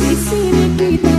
di sini kita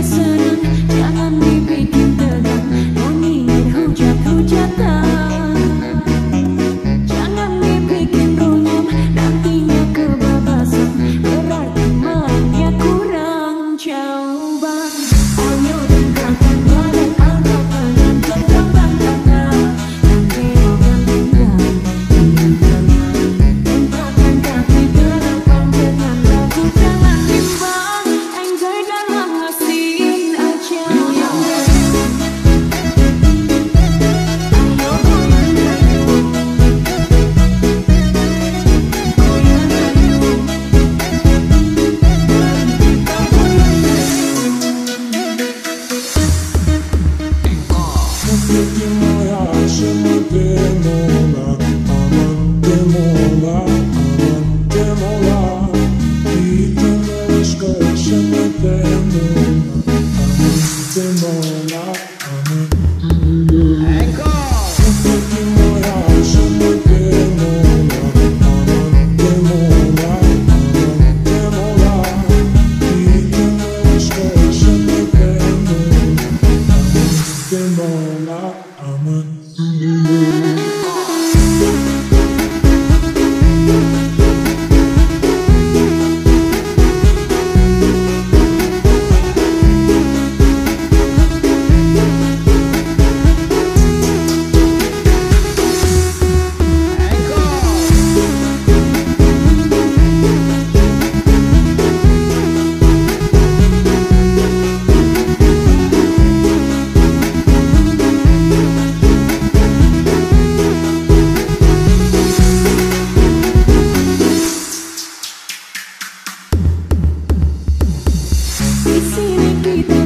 be there.